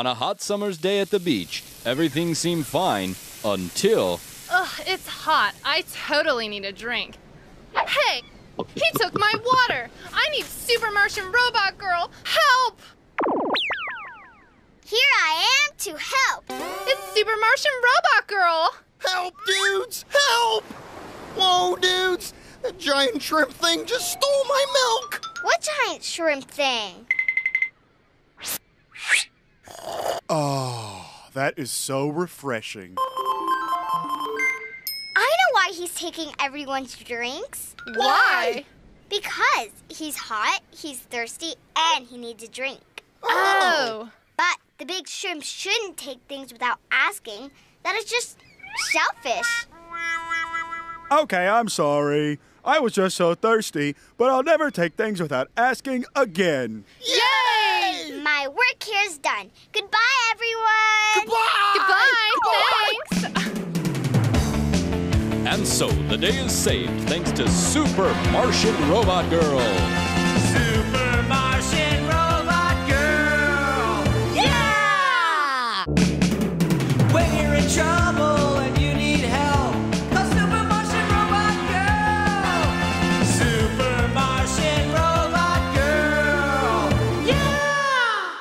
On a hot summer's day at the beach, everything seemed fine until. Ugh, it's hot. I totally need a drink. Hey! He took my water! I need Super Martian Robot Girl! Martian Robot Girl! Help, dudes! Help! Whoa, dudes! That giant shrimp thing just stole my milk! What giant shrimp thing? Oh, that is so refreshing. I know why he's taking everyone's drinks. Why? Because he's hot, he's thirsty, and he needs a drink. Oh. But the big shrimp shouldn't take things without asking. That is just selfish. Okay, I'm sorry. I was just so thirsty, but I'll never take things without asking again. Yay! My work here is done. Goodbye, everyone. Goodbye! Thanks! And so the day is saved thanks to Super Martian Robot Girl.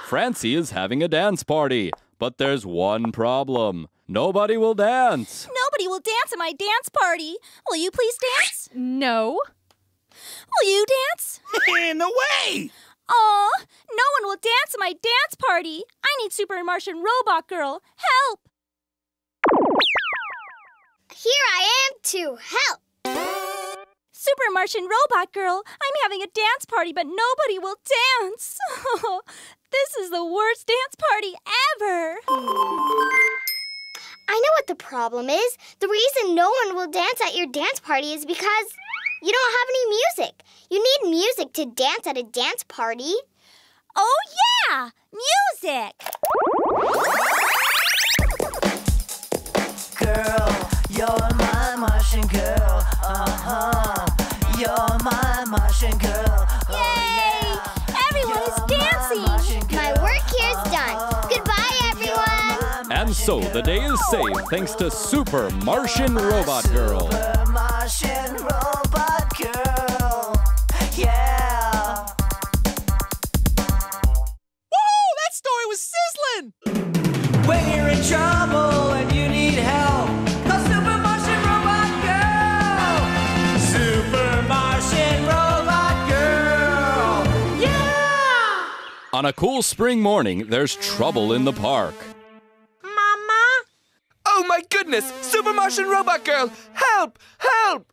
Francie is having a dance party, but there's one problem. Nobody will dance. Nobody will dance at my dance party. Will you please dance? No? Will you dance? no way! Aw, no one will dance at my dance party. I need Super Martian Robot Girl. Help! Here I am to help. Super Martian Robot Girl, I'm having a dance party, but nobody will dance. this is the worst dance party ever. I know what the problem is. The reason no one will dance at your dance party is because you don't have any music. You need music to dance at a dance party. Oh, yeah! Music! Martian girl. Yay! Everyone is dancing! My work here is done. Goodbye, everyone. And so the day is saved thanks to Super Martian Robot Girl. On a cool spring morning, there's trouble in the park. Mama? Oh my goodness! Super Martian Robot Girl! Help! Help!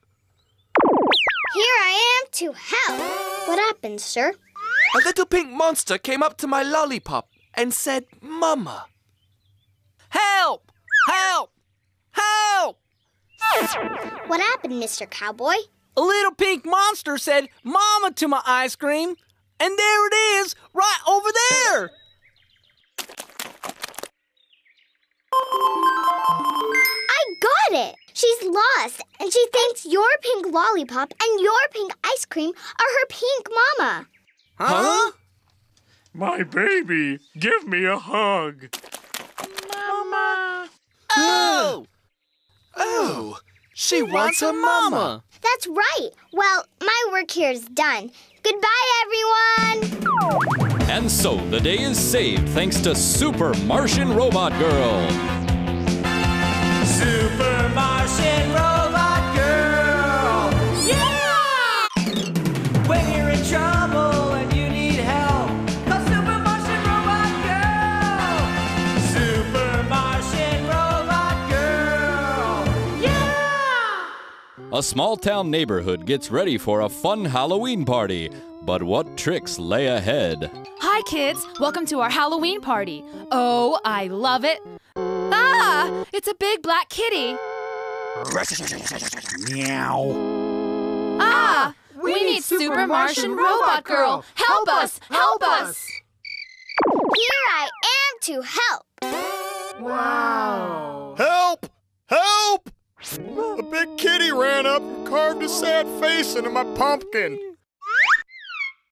Here I am to help. What happened, sir? A little pink monster came up to my lollipop and said, Mama. Help! Help! Help! What happened, Mr. Cowboy? A little pink monster said, Mama to my ice cream. And there it is, right over there. I got it. She's lost, and she thinks your pink lollipop and your pink ice cream are her pink mama. Huh? My baby, give me a hug. Mama. Oh! Oh, she wants a mama. That's right. Well, my work here is done. Goodbye, everyone. And so the day is saved thanks to Super Martian Robot Girl. Super A small town neighborhood gets ready for a fun Halloween party. But what tricks lay ahead? Hi, kids. Welcome to our Halloween party. Oh, I love it. Ah, it's a big black kitty. Meow. Ah, we, need Super Martian Robot Girl. Help us! Help us! Here I am to help. Wow. Help! Up and carved a sad face into my pumpkin.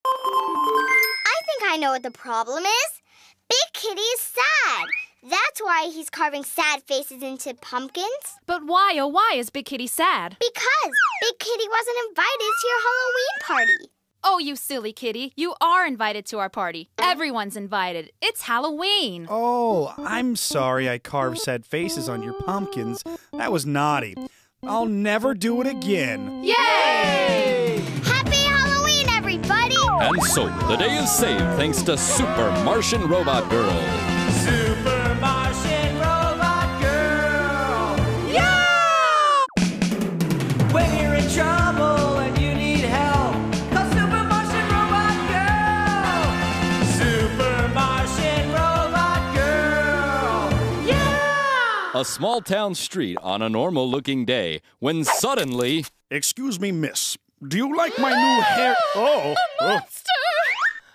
I think I know what the problem is. Big Kitty is sad. That's why he's carving sad faces into pumpkins. But why, oh why is Big Kitty sad? Because Big Kitty wasn't invited to your Halloween party. Oh, you silly kitty. You are invited to our party. Everyone's invited. It's Halloween. Oh, I'm sorry I carved sad faces on your pumpkins. That was naughty. I'll never do it again. Yay! Happy Halloween, everybody! And so, the day is saved thanks to Super Martian Robot Girl. A small town street on a normal looking day when suddenly. Excuse me, miss. Do you like my new hair? Oh, oh. Monster!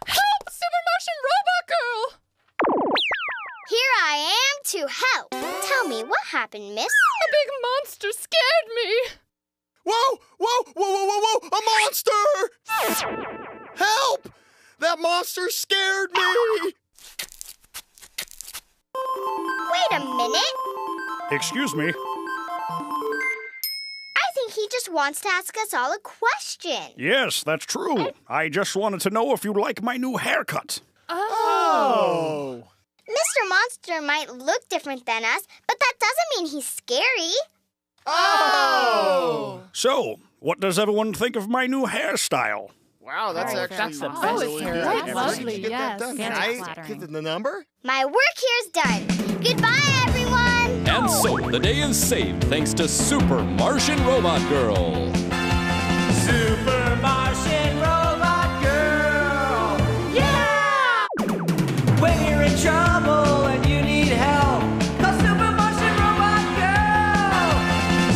Help, Super Martian Robot Girl! Here I am to help. Tell me, what happened, miss? A big monster scared me. Whoa, whoa, whoa, whoa, whoa, whoa! A monster! Help! That monster scared me! Wait a minute. Excuse me. I think he just wants to ask us all a question. Yes, that's true. Uh, I just wanted to know if you like my new haircut. Oh. oh. Mr. Monster might look different than us, but that doesn't mean he's scary. Oh. So, what does everyone think of my new hairstyle? Wow, that's Very actually That's the really best good. hair I've lovely, yes. that done? Very Can I flattering. get the number? My work here's done. Goodbye, everyone. And so, the day is saved thanks to Super Martian Robot Girl. Super Martian Robot Girl. Yeah! When you're in trouble and you need help, call Super Martian Robot Girl.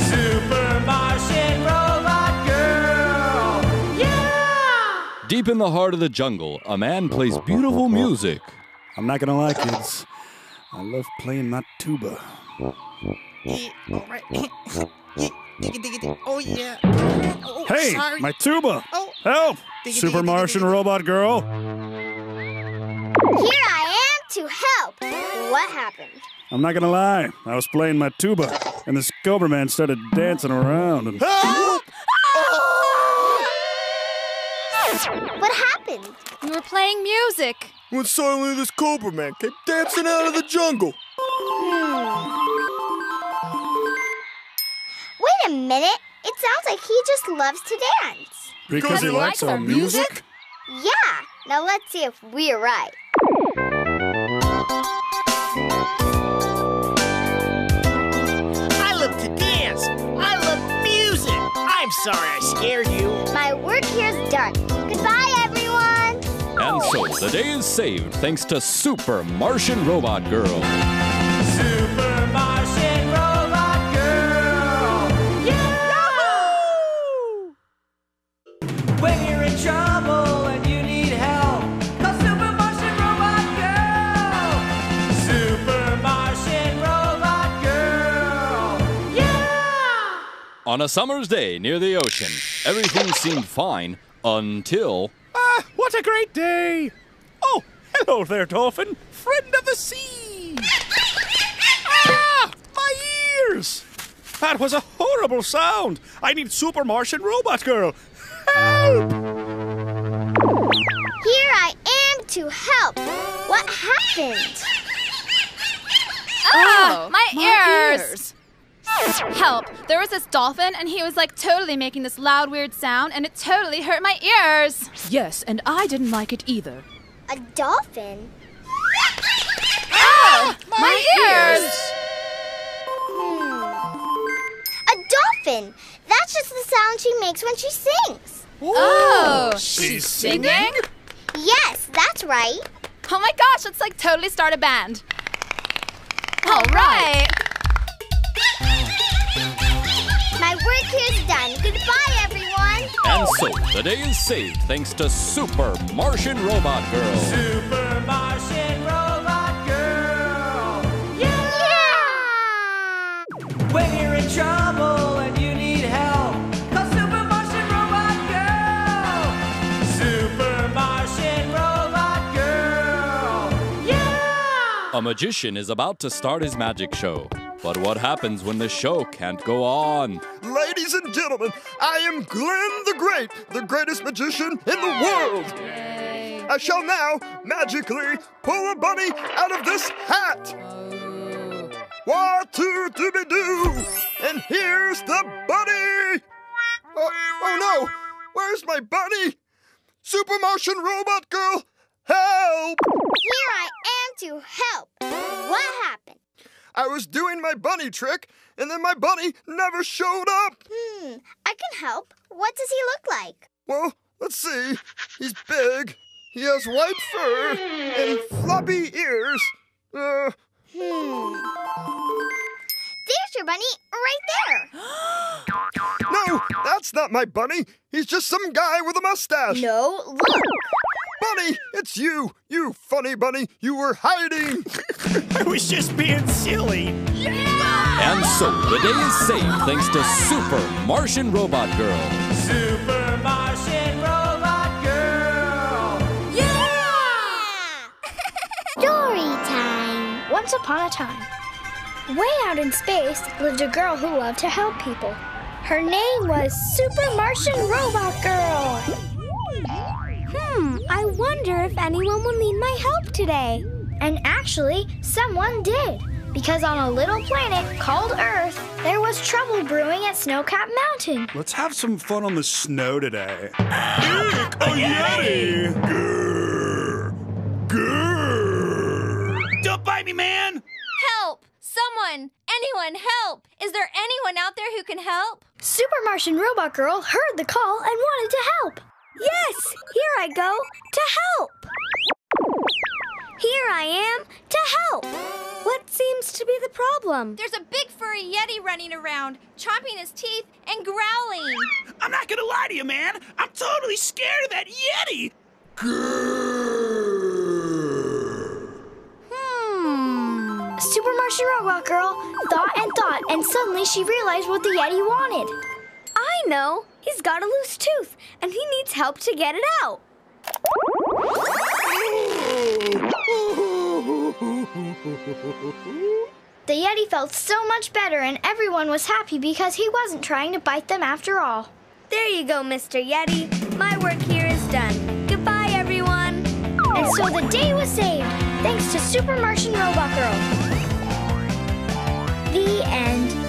Super Martian Robot Girl. Yeah! Deep in the heart of the jungle, a man plays beautiful music. I'm not gonna lie, kids. I love playing my tuba. Oh, yeah. Hey, my tuba! Oh. Help! Super Martian Robot Girl. Here I am to help. What happened? I'm not gonna lie. I was playing my tuba, and this Cobra Man started dancing around. And Help! What happened? We were playing music. When suddenly this Cobra Man came dancing out of the jungle. Wait a minute. It sounds like he just loves to dance. because he likes our music? Yeah. Now let's see if we're right. I love to dance. I love music. I'm sorry I scared you. My work here's done. Goodbye, everyone. And so, the day is saved thanks to Super Martian Robot Girl. On a summer's day near the ocean, everything seemed fine until. Ah, what a great day! Oh, hello there, dolphin, friend of the sea! ah, my ears! That was a horrible sound. I need Super Martian Robot Girl. Help! Here I am to help. What happened? Oh, ah, my, ears. Help. There was this dolphin, and he was like totally making this loud, weird sound, and it totally hurt my ears. Yes, and I didn't like it either. A dolphin? Oh, my, ears. Hmm. A dolphin. That's just the sound she makes when she sings. Oh, She's singing? Yes, that's right. Oh my gosh, let's like totally start a band. All right. My work here's done. Goodbye, everyone. And so, the day is saved thanks to Super Martian Robot Girl. Super Martian A magician is about to start his magic show. But what happens when the show can't go on? Ladies and gentlemen, I am Glenn the Great, the greatest magician in the world. I shall now magically pull a bunny out of this hat. Oh. One, two, dooby doo, and here's the bunny. Oh, oh no, where's my bunny? Super Martian Robot Girl, help! Here I am to help. What happened? I was doing my bunny trick, and then my bunny never showed up. Hmm, I can help. What does he look like? Well, let's see. He's big. He has white fur and floppy ears. Uh, Hmm. There's your bunny right there. no, that's not my bunny. He's just some guy with a mustache. No, look. Bunny, it's you. You funny bunny. You were hiding. I was just being silly. Yeah! And so the day is saved thanks to Super Martian Robot Girl. Super Martian Robot Girl. Yeah! Story time. Once upon a time, way out in space lived a girl who loved to help people. Her name was Super Martian Robot Girl. I wonder if anyone will need my help today. And actually, someone did. Because on a little planet called Earth, there was trouble brewing at Snowcap Mountain. Let's have some fun on the snow today. Eek, a Yeti! Grr, grr. Don't bite me, man! Help! Someone! Anyone, help! Is there anyone out there who can help? Super Martian Robot Girl heard the call and wanted to help. Yes, here I go to help. Here I am to help. What seems to be the problem? There's a big furry Yeti running around, chomping his teeth and growling. I'm not gonna lie to you, man. I'm totally scared of that Yeti. Hmm. Super Martian Robot Girl thought and thought, and suddenly she realized what the Yeti wanted. I know. He's got a loose tooth, and he needs help to get it out. The Yeti felt so much better, and everyone was happy because he wasn't trying to bite them after all. There you go, Mr. Yeti. My work here is done. Goodbye, everyone. And so the day was saved, thanks to Super Martian Robot Girl. The end.